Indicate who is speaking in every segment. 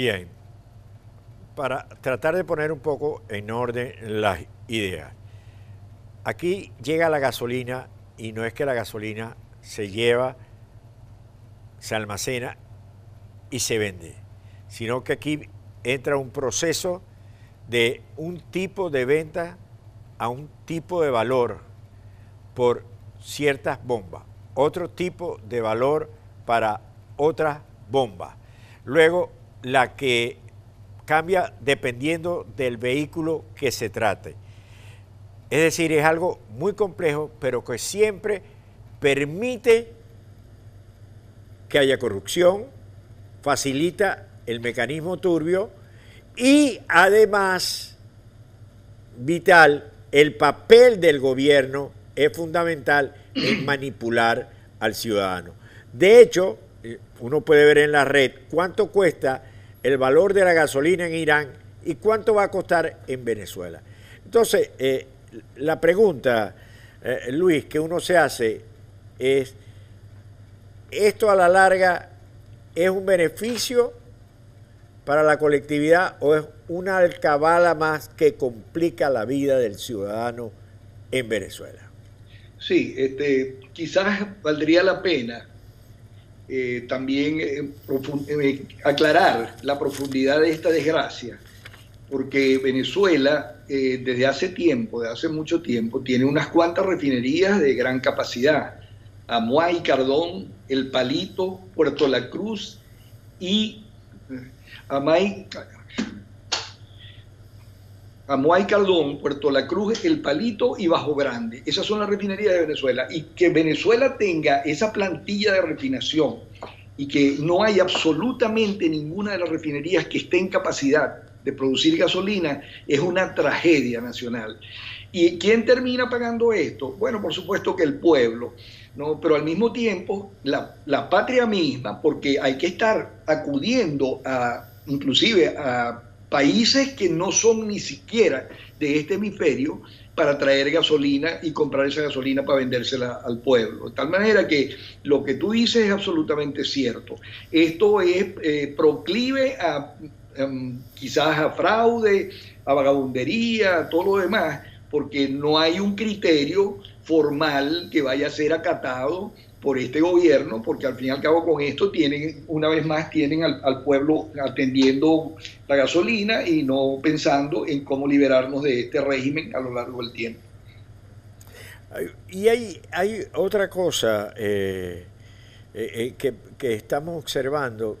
Speaker 1: Bien, para tratar de poner un poco en orden las ideas. Aquí llega la gasolina y no es que la gasolina se lleva, se almacena y se vende, sino que aquí entra un proceso de un tipo de venta a un tipo de valor por ciertas bombas, otro tipo de valor para otras bombas. Luego, la que cambia dependiendo del vehículo que se trate. Es decir, es algo muy complejo, pero que siempre permite que haya corrupción, facilita el mecanismo turbio y además, vital, el papel del gobierno es fundamental en manipular al ciudadano. De hecho, eh, uno puede ver en la red cuánto cuesta el valor de la gasolina en Irán y cuánto va a costar en Venezuela. Entonces, eh, la pregunta, eh, Luis, que uno se hace es, ¿esto a la larga es un beneficio para la colectividad o es una alcabala más que complica la vida del ciudadano en Venezuela?
Speaker 2: Sí, este, quizás valdría la pena eh, también eh, eh, aclarar la profundidad de esta desgracia, porque Venezuela desde hace tiempo, desde hace mucho tiempo, tiene unas cuantas refinerías de gran capacidad. Amuay, Cardón, El Palito, Puerto La Cruz y Amay, Amuay Caldón, Puerto La Cruz, El Palito y Bajo Grande. Esas son las refinerías de Venezuela. Y que Venezuela tenga esa plantilla de refinación y que no hay absolutamente ninguna de las refinerías que esté en capacidad de producir gasolina es una tragedia nacional. ¿Y quién termina pagando esto? Bueno, por supuesto que el pueblo, ¿no? pero al mismo tiempo la, la patria misma, porque hay que estar acudiendo a, inclusive a países que no son ni siquiera de este hemisferio para traer gasolina y comprar esa gasolina para vendérsela al pueblo. De tal manera que lo que tú dices es absolutamente cierto. Esto es eh, proclive a em, quizás a fraude, a vagabundería, a todo lo demás, porque no hay un criterio formal que vaya a ser acatado por este gobierno, porque al fin y al cabo con esto tienen, una vez más, tienen al, pueblo atendiendo la gasolina y no pensando en cómo liberarnos de este régimen a lo largo del tiempo.
Speaker 1: Y hay, hay otra cosa eh, eh, eh, que, que estamos observando,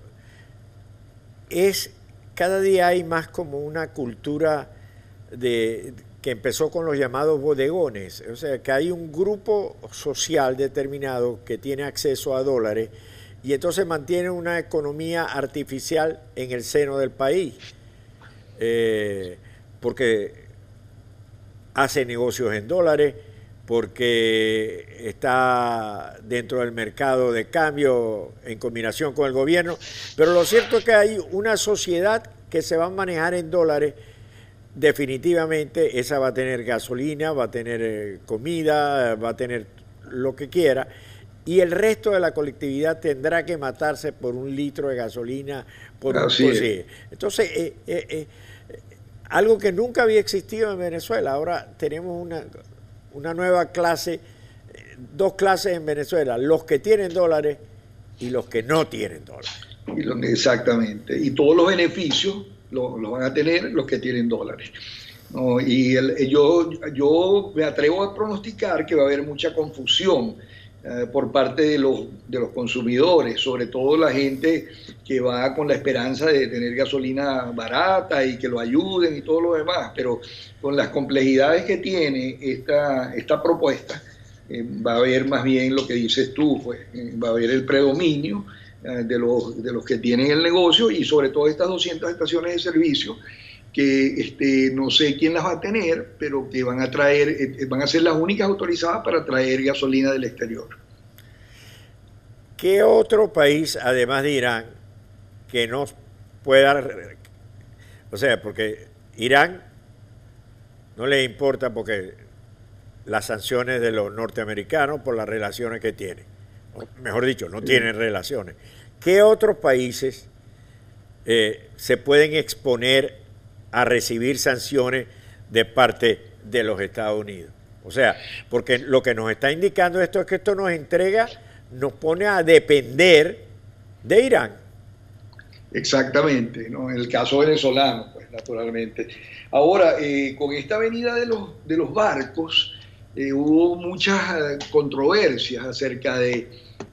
Speaker 1: es cada día hay más como una cultura de, que empezó con los llamados bodegones, o sea, que hay un grupo social determinado que tiene acceso a dólares y entonces mantiene una economía artificial en el seno del país, eh, porque hace negocios en dólares, porque está dentro del mercado de cambio en combinación con el gobierno, pero lo cierto es que hay una sociedad que se va a manejar en dólares definitivamente esa va a tener gasolina, va a tener eh, comida, va a tener lo que quiera, y el resto de la colectividad tendrá que matarse por un litro de gasolina. Por un, Entonces, eh, eh, algo que nunca había existido en Venezuela, ahora tenemos una, una nueva clase, dos clases en Venezuela, los que tienen dólares y los que no tienen dólares.
Speaker 2: Exactamente, y todos los beneficios lo, van a tener los que tienen dólares. Y yo, yo me atrevo a pronosticar que va a haber mucha confusión eh, por parte de los, de los consumidores, sobre todo la gente que va con la esperanza de tener gasolina barata y que lo ayuden y todo lo demás, pero con las complejidades que tiene esta, esta propuesta, eh, va a haber más bien lo que dices tú, pues, eh, va a haber el predominio eh, de, los, de los que tienen el negocio y sobre todo estas 200 estaciones de servicio que este, no sé quién las va a tener, pero que van a traer, eh, van a ser las únicas autorizadas para traer gasolina del exterior.
Speaker 1: ¿Qué otro país, además de Irán, que no pueda, o sea, porque Irán no le importa porque las sanciones de los norteamericanos por las relaciones que tiene mejor dicho, no tienen relaciones. ¿Qué otros países eh, se pueden exponer a recibir sanciones de parte de los Estados Unidos. O sea, porque lo que nos está indicando esto es que esto nos entrega, nos pone a depender de Irán.
Speaker 2: Exactamente, ¿no? en el caso venezolano, pues naturalmente. Ahora, eh, con esta venida de los, de los barcos, eh, hubo muchas eh, controversias acerca de,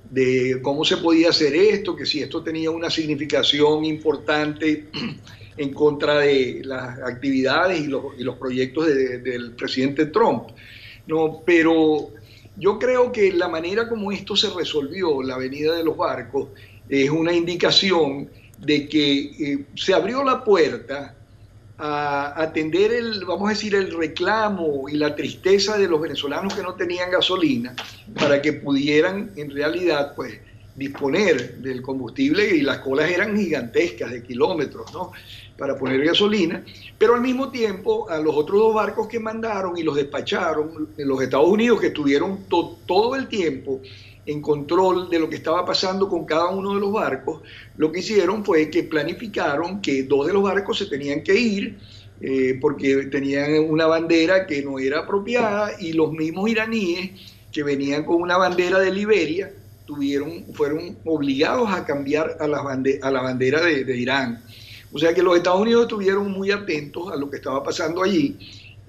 Speaker 2: de, cómo se podía hacer esto, que si esto tenía una significación importante en contra de las actividades y los, y los proyectos del presidente Trump. No, pero yo creo que la manera como esto se resolvió, la venida de los barcos, es una indicación de que eh, se abrió la puerta a atender el, vamos a decir, el reclamo y la tristeza de los venezolanos que no tenían gasolina para que pudieran en realidad pues disponer del combustible y las colas eran gigantescas de kilómetros, ¿no? Para poner gasolina, pero al mismo tiempo a los otros dos barcos que mandaron y los despacharon, los Estados Unidos que estuvieron todo el tiempo en control de lo que estaba pasando con cada uno de los barcos, lo que hicieron fue que planificaron que dos de los barcos se tenían que ir eh, porque tenían una bandera que no era apropiada y los mismos iraníes que venían con una bandera de Liberia tuvieron, fueron obligados a cambiar a la, bandera de, de Irán. O sea que los Estados Unidos estuvieron muy atentos a lo que estaba pasando allí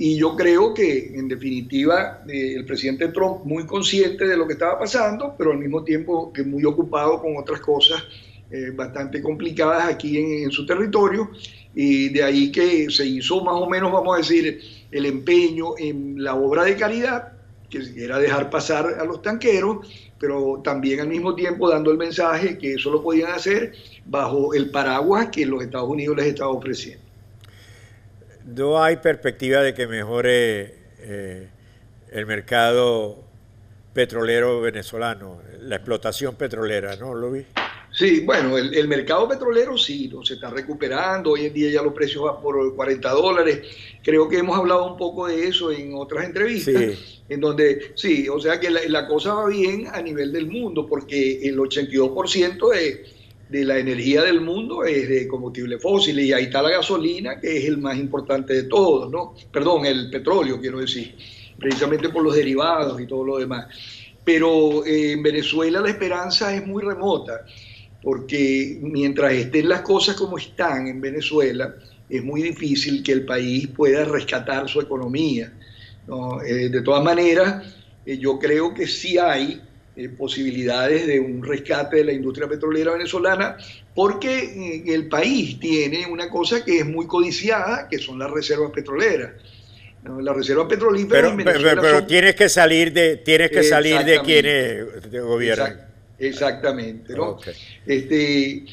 Speaker 2: y yo creo que, en definitiva, eh, el presidente Trump muy consciente de lo que estaba pasando, pero al mismo tiempo que muy ocupado con otras cosas eh, bastante complicadas aquí en, su territorio, y de ahí que se hizo más o menos, vamos a decir, el empeño en la obra de caridad, que era dejar pasar a los tanqueros, pero también al mismo tiempo dando el mensaje que eso lo podían hacer bajo el paraguas que los Estados Unidos les estaba ofreciendo
Speaker 1: no hay perspectiva de que mejore eh, el mercado petrolero venezolano, la explotación petrolera, ¿no, Luis?
Speaker 2: Sí, bueno, el, mercado petrolero sí, se está recuperando, hoy en día ya los precios van por 40 dólares, creo que hemos hablado un poco de eso en otras entrevistas, en donde sí, o sea que la, la, cosa va bien a nivel del mundo, porque el 82% es de la energía del mundo es de combustible fósil y ahí está la gasolina, que es el más importante de todos, ¿no? Perdón, el petróleo, quiero decir, precisamente por los derivados y todo lo demás. Pero eh, en Venezuela la esperanza es muy remota, porque mientras estén las cosas como están en Venezuela, es muy difícil que el país pueda rescatar su economía. Eh, de todas maneras, eh, yo creo que sí hay eh, posibilidades de un rescate de la industria petrolera venezolana, porque eh, el país tiene una cosa que es muy codiciada, que son las reservas petroleras. Las reservas petrolíferas
Speaker 1: pero, pero, tienes que salir de tienes que salir de quienes gobiernan.
Speaker 2: Exactamente, ¿no? Este,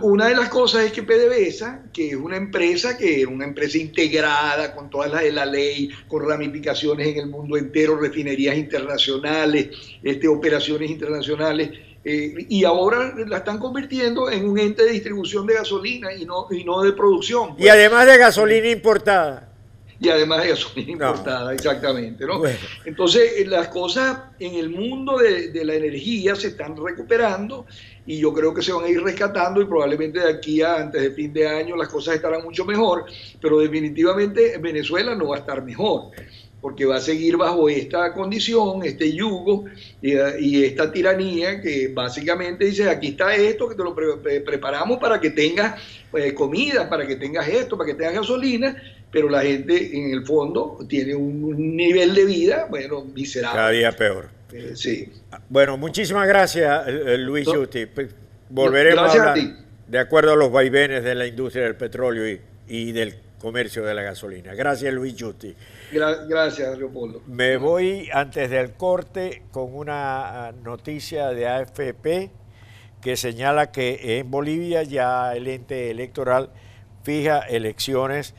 Speaker 2: una de las cosas es que PDVSA, que es una empresa que es una empresa integrada con todas las de la ley, con ramificaciones en el mundo entero, refinerías internacionales, este, operaciones internacionales, eh, y ahora la están convirtiendo en un ente de distribución de gasolina y no, y no de producción.
Speaker 1: Y además de gasolina importada
Speaker 2: y además de gasolina importada, exactamente. ¿no? Entonces, eh, las cosas en el mundo de, de, la energía se están recuperando y yo creo que se van a ir rescatando y probablemente de aquí a antes de fin de año las cosas estarán mucho mejor, pero definitivamente Venezuela no va a estar mejor porque va a seguir bajo esta condición, este yugo y, esta tiranía que básicamente dice, aquí está esto, que te lo preparamos para que tengas pues, comida, para que tengas esto, para que tengas gasolina, pero la gente en el fondo tiene un nivel de vida, bueno, miserable.
Speaker 1: Cada día peor.
Speaker 2: Eh, sí.
Speaker 1: Bueno, muchísimas gracias, eh, eh, Luis Justi. Pues, volveremos a hablar de acuerdo a los vaivenes de la industria del petróleo y, y del comercio de la gasolina. Gracias, Luis Justi
Speaker 2: gracias, Leopoldo.
Speaker 1: Me voy antes del corte con una ah, noticia de AFP que señala que en Bolivia ya el ente electoral fija elecciones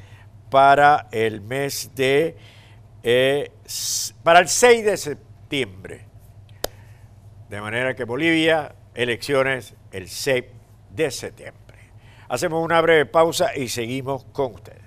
Speaker 1: para el mes de, eh, para el 6 de septiembre. De manera que Bolivia, elecciones el 6 de septiembre. Hacemos una breve pausa y seguimos con ustedes.